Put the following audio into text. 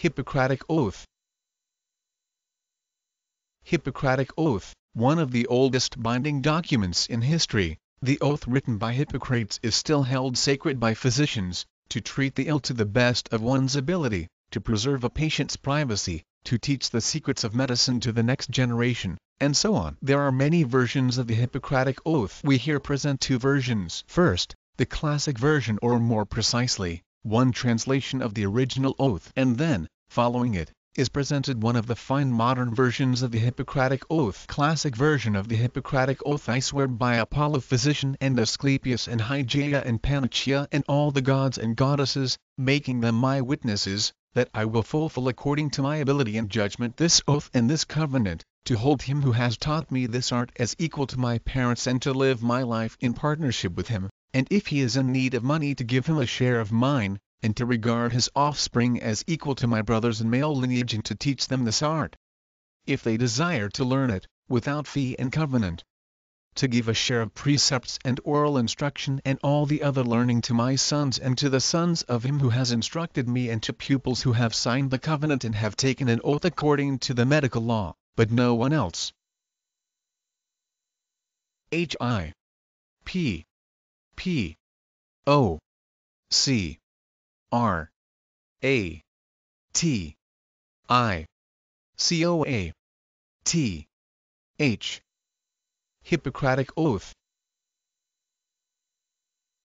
Hippocratic Oath Hippocratic Oath, one of the oldest binding documents in history, the oath written by Hippocrates is still held sacred by physicians, to treat the ill to the best of one's ability, to preserve a patient's privacy, to teach the secrets of medicine to the next generation, and so on. There are many versions of the Hippocratic Oath. We here present two versions. First, the classic version or more precisely, one translation of the original oath. And then, following it, is presented one of the fine modern versions of the Hippocratic Oath. Classic version of the Hippocratic Oath I swear by Apollo physician and Asclepius and Hygieia and Panaceia and all the gods and goddesses, making them my witnesses, that I will fulfill according to my ability and judgment this oath and this covenant, to hold him who has taught me this art as equal to my parents and to live my life in partnership with him, and if he is in need of money to give him a share of mine, and to regard his offspring as equal to my brothers in male lineage and to teach them this art. If they desire to learn it, without fee and covenant, to give a share of precepts and oral instruction and all the other learning to my sons and to the sons of him who has instructed me and to pupils who have signed the covenant and have taken an oath according to the medical law, but no one else. H I P P O C R A T I C O A T H. Hippocratic Oath